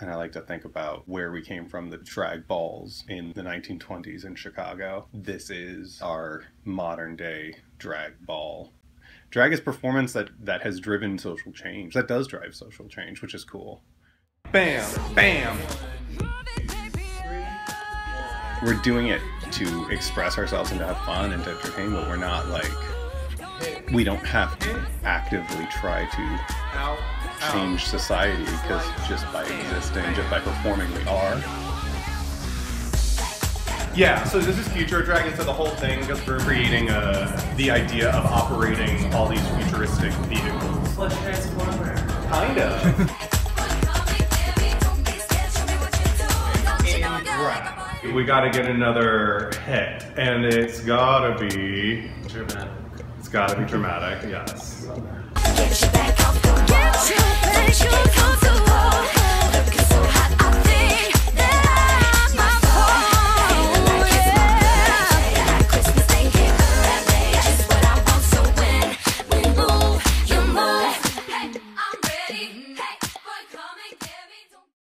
And I like to think about where we came from, the drag balls in the 1920s in Chicago. This is our modern day drag ball. Drag is performance that, that has driven social change, that does drive social change, which is cool. Bam! Bam! We're doing it to express ourselves and to have fun and to entertain, but we're not like, we don't have to actively try to change society because just by existing, just by performing, we are. Yeah, so this is Future Dragon. So the whole thing is we're creating a, the idea of operating all these futuristic vehicles. Let's transformer. Kind of. we gotta get another hit, and it's gotta be. Dramatic. It's gotta be dramatic, yes.